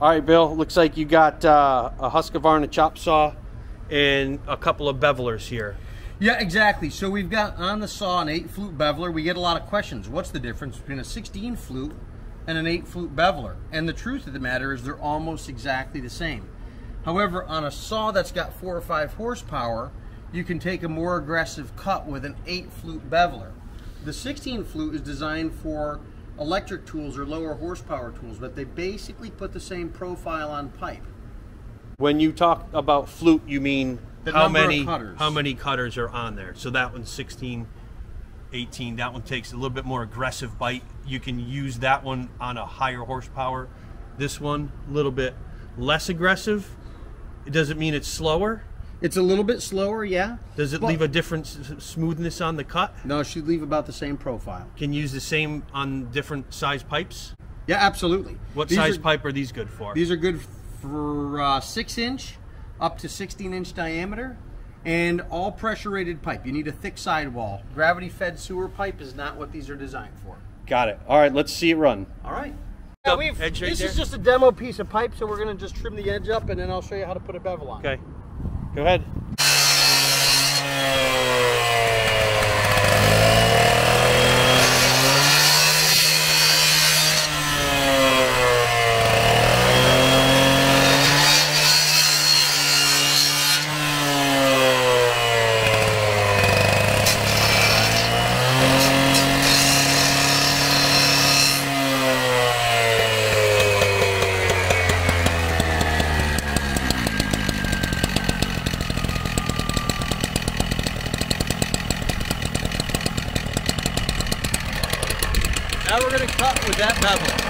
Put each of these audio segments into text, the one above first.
All right, Bill. Looks like you got uh, a Husqvarna chop saw and a couple of bevelers here. Yeah, exactly. So we've got on the saw an 8 flute beveler. We get a lot of questions. What's the difference between a 16 flute and an 8 flute beveler? And the truth of the matter is they're almost exactly the same. However, on a saw that's got 4 or 5 horsepower, you can take a more aggressive cut with an 8 flute beveler. The 16 flute is designed for electric tools or lower horsepower tools, but they basically put the same profile on pipe. When you talk about flute, you mean The how many how many cutters are on there? So that one's 16, 18. That one takes a little bit more aggressive bite. You can use that one on a higher horsepower. This one a little bit less aggressive. It doesn't mean it's slower. It's a little bit slower, yeah. Does it Well- leave a different s- smoothness on the cut? No, she'd leave about the same profile. Can you use the same on different size pipes. Yeah, absolutely. What These size are- pipe are these good for? These are good for uh, six inch up to 16 inch diameter and all pressure rated pipe. You need a thick sidewall. Gravity fed sewer pipe is not what these are designed for. Got it. All right, let's see it run. All right. Yeah, we've, right this there? is just a demo piece of pipe, so we're going to just trim the edge up and then I'll show you how to put a bevel on. Okay. Go ahead. Now we're to cut with that bevel.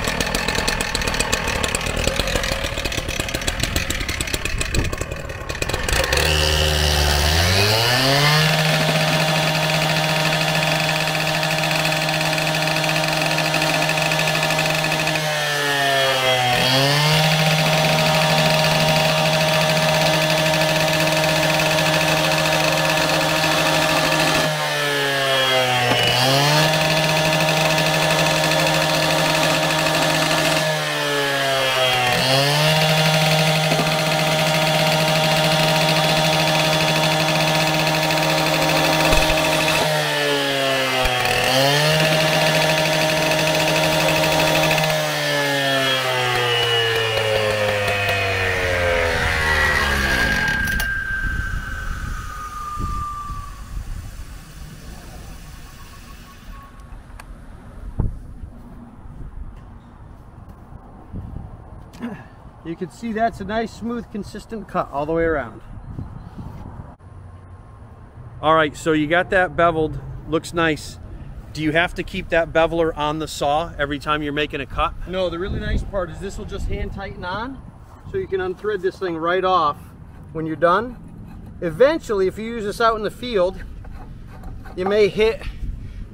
You can see that's a nice, smooth, consistent cut all the way around. All right, so you got that beveled. Looks nice. Do you have to keep that beveler on the saw every time you're making a cut? No, the really nice part is this will just hand tighten on, so you can unthread this thing right off when you're done. Eventually, if you use this out in the field, you may hit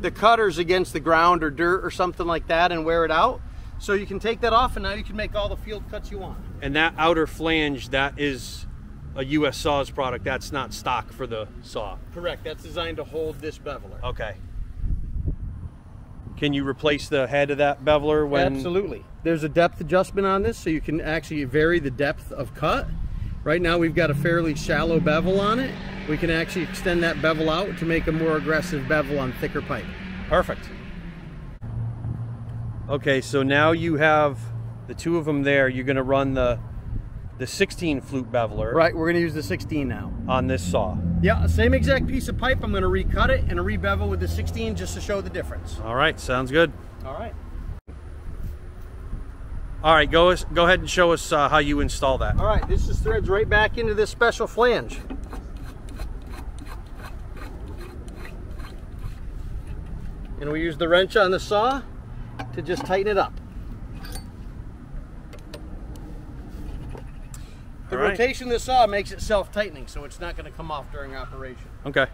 the cutters against the ground or dirt or something like that and wear it out. So you can take that off and now you can make all the field cuts you want. And that outer flange, that is a US Saws product. That's not stock for the saw. Correct, that's designed to hold this beveler. Okay. Can you replace the head of that beveler when? Absolutely. There's a depth adjustment on this, so you can actually vary the depth of cut. Right now we've got a fairly shallow bevel on it. We can actually extend that bevel out to make a more aggressive bevel on thicker pipe. Perfect. Okay, so now you have the two of them there. You're going to run the the 16 flute beveler Right, we're gonna use the 16 now. on this saw. Yeah, same exact piece of pipe. I'm gonna recut it and rebevel with the 16 just to show the difference. All right, sounds good. All right. All right, go us- go ahead and show us uh, how you install that. All right, this just threads right back into this special flange. And we use the wrench on the saw to just tighten it up. The right. rotation of the saw makes it self-tightening, so it's not going to come off during operation. Okay.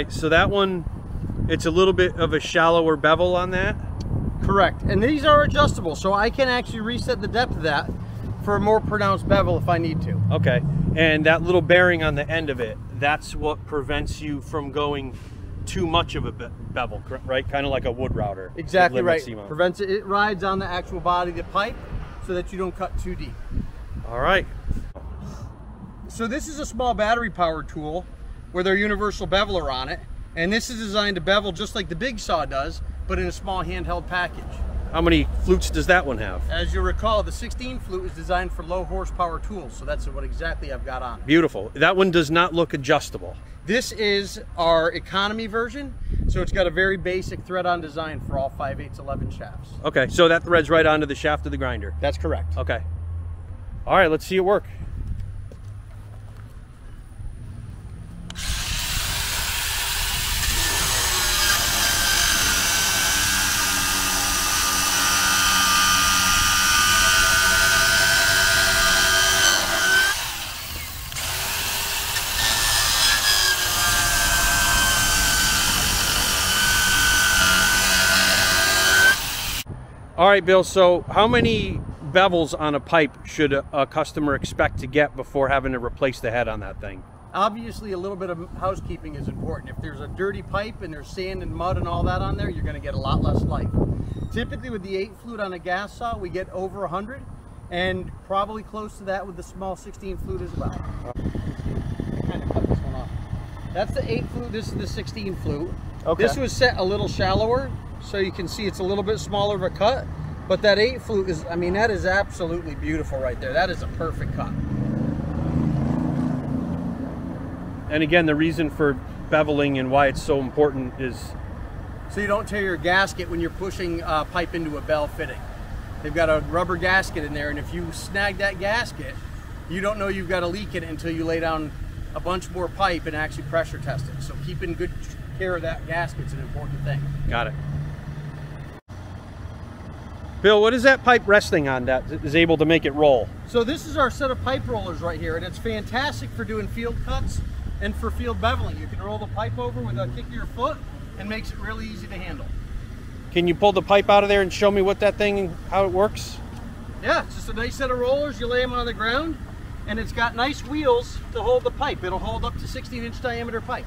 Right, so that one, it's a little bit of a shallower bevel on that. Correct. And these are adjustable, so I can actually reset the depth of that for a more pronounced bevel if I need to. Okay, and that little bearing on the end of it, that's what prevents you from going too much of a be bevel, right? Kind of like a wood router. Exactly right. Prevents it. It rides on the actual body of the pipe so that you don't cut too deep. All right. So this is a small battery powered tool with our universal beveler on it. And this is designed to bevel just like the big saw does, but in a small handheld package. How many flutes does that one have? As you recall, the 16 flute is designed for low horsepower tools, so that's what exactly I've got on. Beautiful. That one does not look adjustable. This is our economy version, so it's got a very basic thread-on design for all 5 8 11 shafts. Okay, so that threads right onto the shaft of the grinder. That's correct. Okay. All right, let's see it work. All right, Bill. So, how many bevels on a pipe should a, a customer expect to get before having to replace the head on that thing? Obviously, a little bit of housekeeping is important. If there's a dirty pipe and there's sand and mud and all that on there, you're going to get a lot less life. Typically, with the 8 flute on a gas saw, we get over 100, and probably close to that with the small 16 flute as well. Kind of cut this one off. That's the 8 flute, this is the 16 flute. Okay. This was set a little shallower, so you can see it's a little bit smaller of a cut. But that 8 flute is, I mean, that is absolutely beautiful right there. That is a perfect cut. And again, the reason for beveling and why it's so important is So you don't tear your gasket when you're pushing uh, pipe into a bell fitting. They've got a rubber gasket in there, and if you snag that gasket, you don't know you've got a leak in it until you lay down a bunch more pipe and actually pressure test it. So keeping good care of that gasket's an important thing. got it. Bill, what is that pipe resting on that is able to make it roll? So this is our set of pipe rollers right here, and it's fantastic for doing field cuts and for field beveling. You can roll the pipe over with a kick of your foot and makes it really easy to handle. Can you pull the pipe out of there and show me what that thing, how it works? Yeah, it's just a nice set of rollers. You lay them on the ground, and it's got nice wheels to hold the pipe. It'll hold up to 16 inch diameter pipe.